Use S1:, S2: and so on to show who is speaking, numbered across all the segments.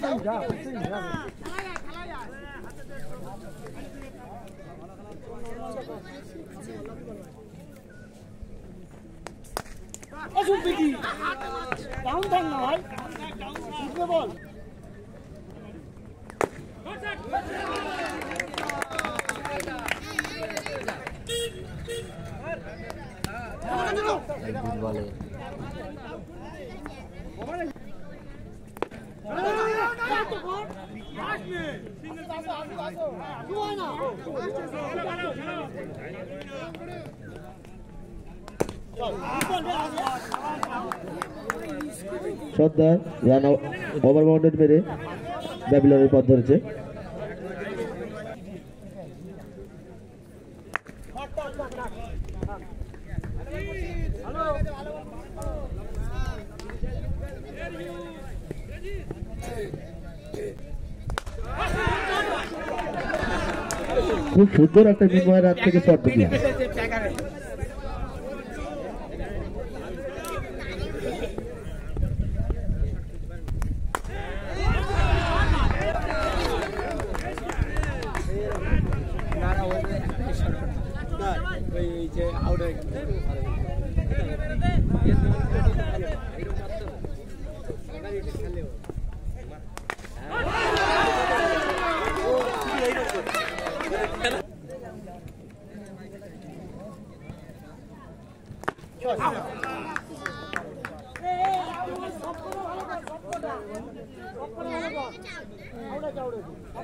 S1: সর্দার একাদশ
S2: ডাউন থাক না ভাই উঠবে বল
S3: বলে
S1: সর্দার রান ওভার বাউন্ডারি মেরে ব্যাবিলনের পথ ধরেছে। খুব সুন্দর একটা বিনিময়ের রাত থেকে শট দিলাম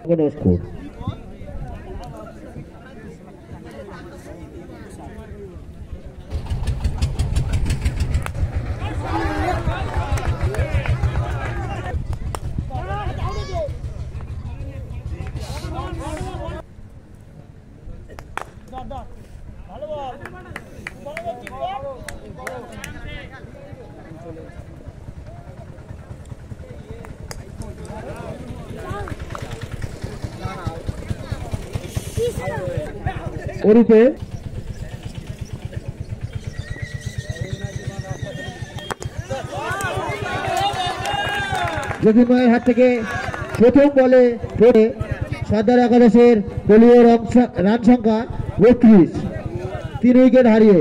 S2: Good score.
S1: ওরূপে জ্যোতির্ময়ের হাত থেকে প্রথম বলে পড়ে সর্দার একাদশের দলীয় রান সংখ্যা বত্রিশ। তিন উইকেট হারিয়ে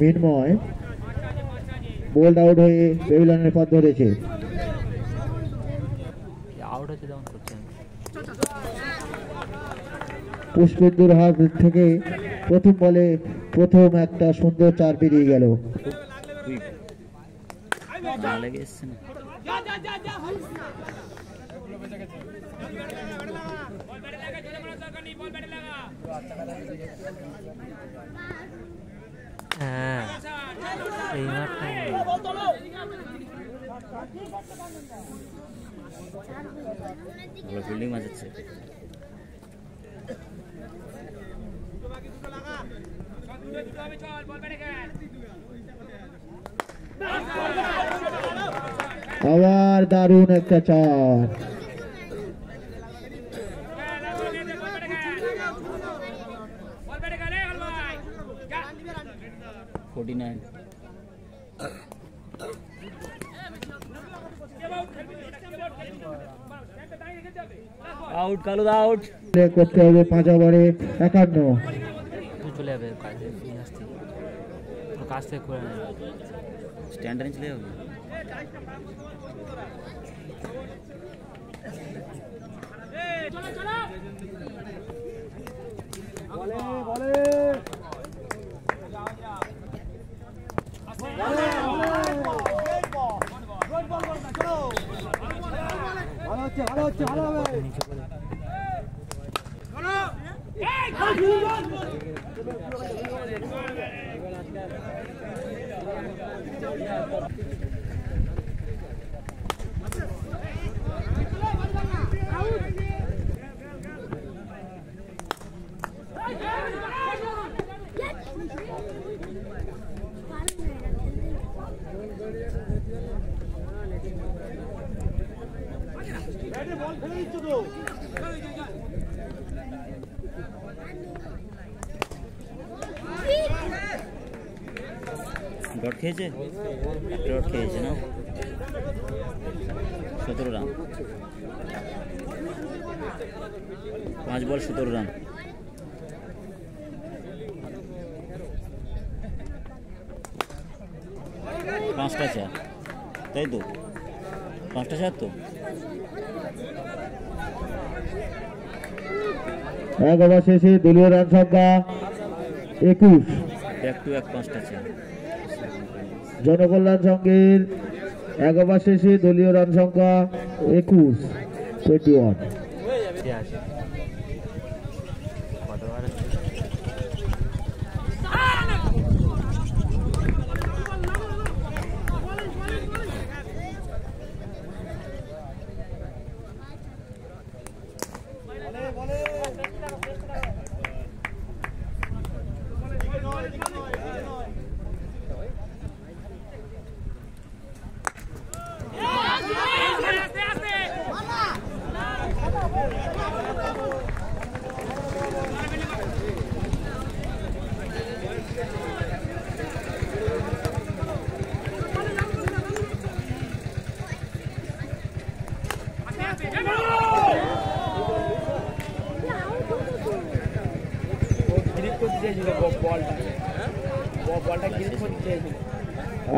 S1: মিনময় বোল্ড আউট হয়ে বেবিলনের পথ ধরেছে। পুষ্পেন্দুর হাত থেকে প্রথম বলে প্রথম একটা সুন্দর চার পেরিয়ে গেল। फिल्डिंग मज़ा दारून
S4: एक चार আউট কালু আউট
S1: করতে হবে পাঁচ ওভারে একান্ন।
S3: তুই চলে যাবে কাজ নিয়ে আসতে। তোর কাজ থেকে করে নেবে
S4: স্ট্যান্ডারে চলে যাবে।
S3: বল ফেলে দিচ্ছ তো
S4: ডট খেয়েছে? ডট খেয়েছে না? সতেরো রান। পাঁচ বল সতেরো রান। পাঁচটা চার। তাই তো? পাঁচটা চার তো?
S1: এক ওভার শেষে দলীয় রান সংখ্যা একুশ।
S4: ব্যাক টু ব্যাক পাঁচটা চার।
S1: জনকল্যাণ সংঘের এক ওভার শেষে দলীয় রান সংখ্যা একুশ টোয়েন্টি ওয়ান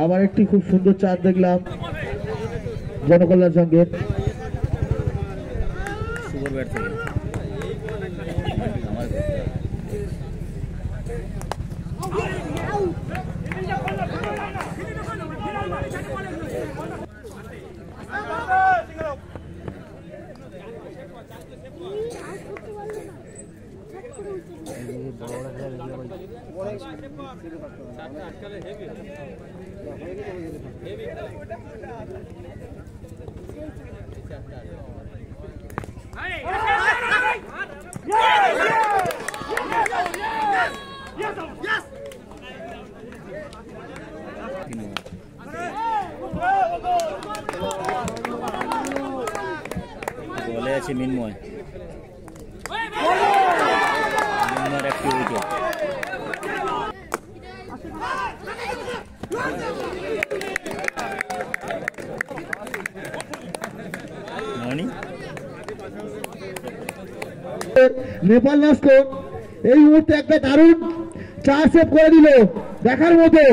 S1: আবার একটি খুব সুন্দর চার দেখলাম জনকল্যাণ
S4: থেকে। আমার
S3: পড়ছে
S4: তিন ওভার বলে আছে মিনময় মিনময়ের একটি উইকেট ননি
S1: নেপাল লস্কর এই মুহূর্তে একটা দারুণ চার সেভ করে দিল দেখার মতো।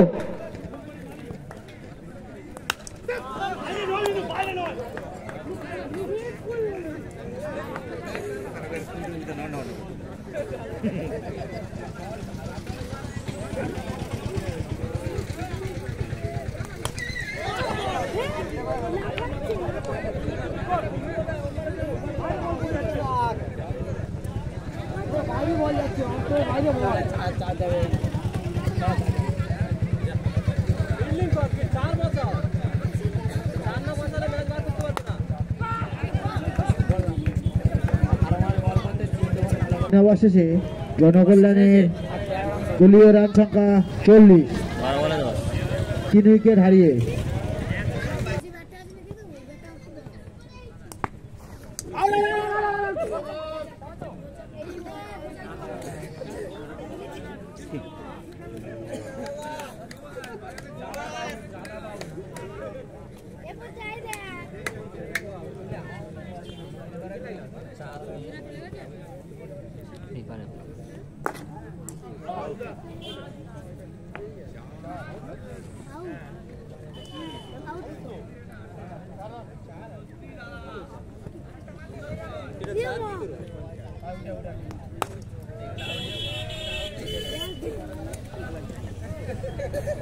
S1: অবশেষে জনকল্যাণের দলীয় রান সংখ্যা চল্লিশ। তিন উইকেট হারিয়ে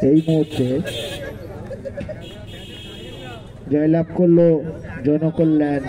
S1: এই মুহূর্তে জয়লাভ করল জনকল্যাণ